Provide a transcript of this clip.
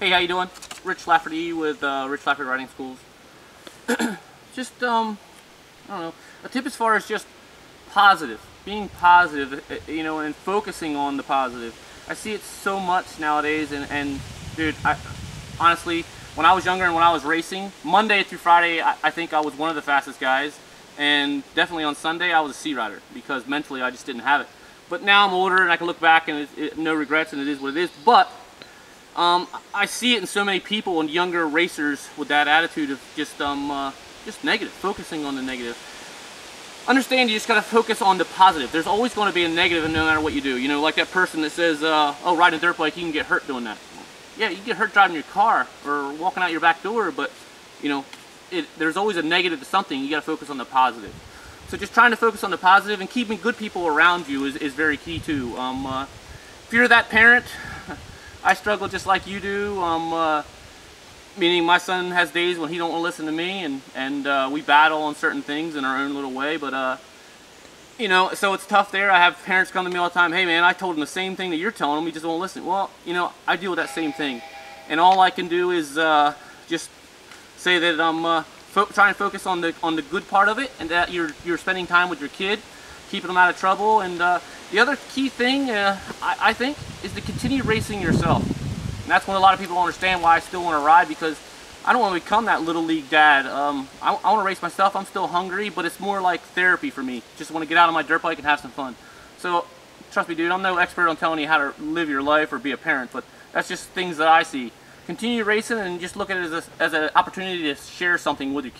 Hey, how you doing? Rich Lafferty with uh, Rich Lafferty Riding Schools. just, um, I don't know, a tip as far as just positive, being positive, uh, you know, and focusing on the positive. I see it so much nowadays, and, and dude, I, honestly, when I was younger and when I was racing, Monday through Friday, I, I think I was one of the fastest guys, and definitely on Sunday, I was a C rider because mentally I just didn't have it. But now I'm older and I can look back and it, it, no regrets and it is what it is. But um, I see it in so many people and younger racers with that attitude of just um, uh, just negative, focusing on the negative. Understand you just gotta focus on the positive. There's always to be a negative no matter what you do. You know, like that person that says, uh, "Oh, riding a dirt bike, you can get hurt doing that." Yeah, you get hurt driving your car or walking out your back door, but you know, it, there's always a negative to something. You gotta focus on the positive. So just trying to focus on the positive and keeping good people around you is, is very key too. Um, uh, if you're that parent I struggle just like you do. Um, uh, meaning my son has days when he don't want to listen to me, and and uh, we battle on certain things in our own little way. But uh, you know, so it's tough there. I have parents come to me all the time. Hey man, I told him the same thing that you're telling him. He just won't listen. Well, you know, I deal with that same thing, and all I can do is uh, just say that I'm uh, trying to focus on the on the good part of it, and that you're you're spending time with your kid keeping them out of trouble. And uh, the other key thing, uh, I, I, think, is to continue racing yourself. And that's when a lot of people don't understand why I still want to ride because I don't want to become that little league dad. Um, I, I want to race myself. I'm still hungry, but it's more like therapy for me. Just want to get out on my dirt bike and have some fun. So trust me, dude, I'm no expert on telling you how to live your life or be a parent, but that's just things that I see. Continue racing and just look at it as, as an opportunity to share something with your kids.